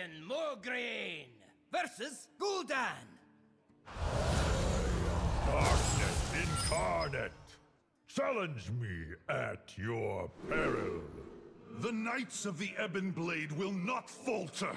Champion Mograine versus Gul'dan. Darkness incarnate! Challenge me at your peril. The Knights of the Ebon Blade will not falter!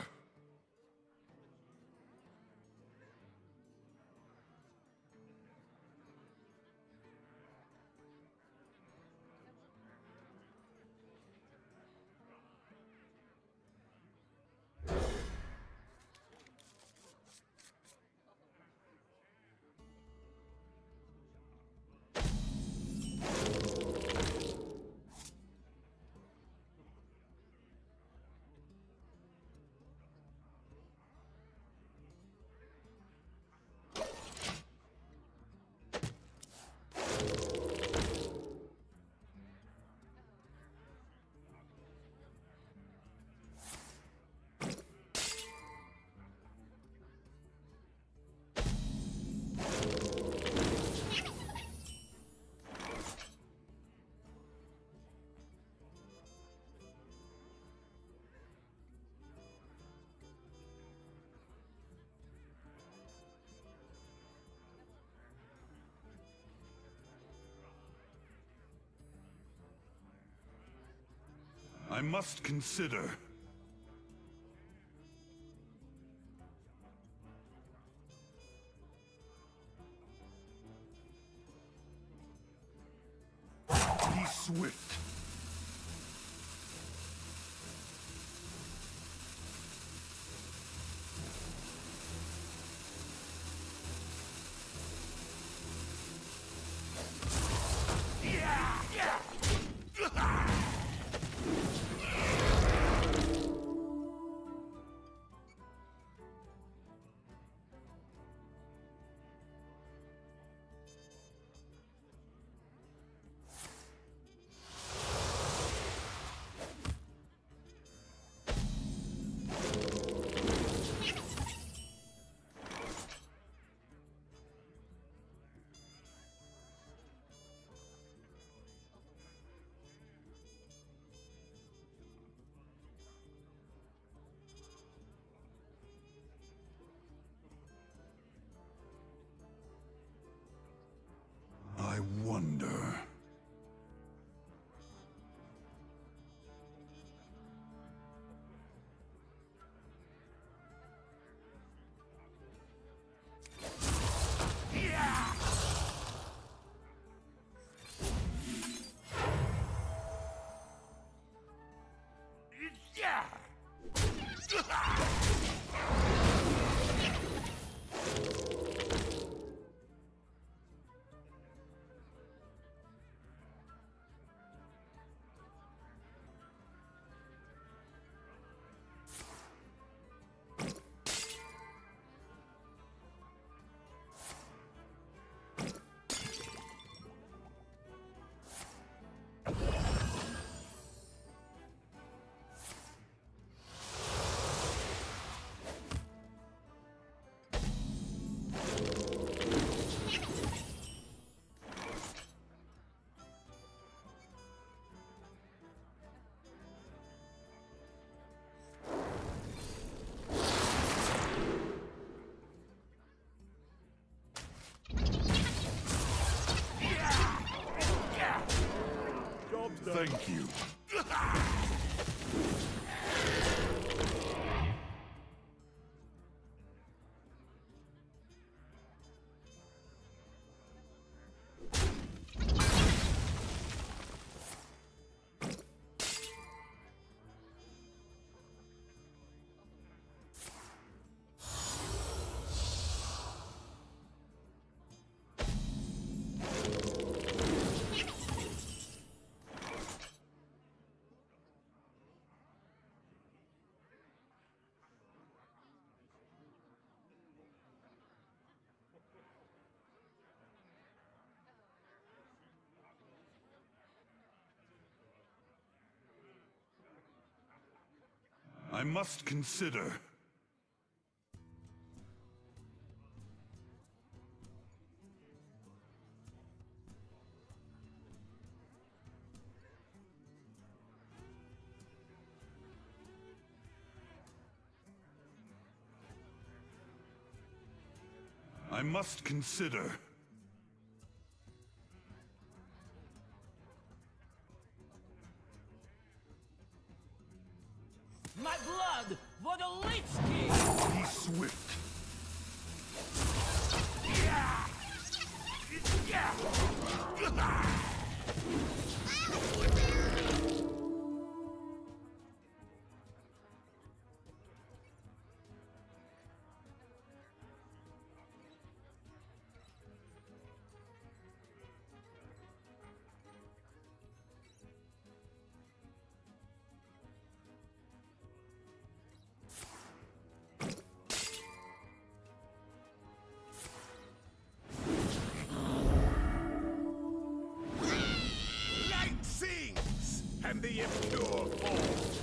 I must consider. Be swift. Thank you. I must consider. I must consider. My blood for the Lich King! Be swift. And the impure fall.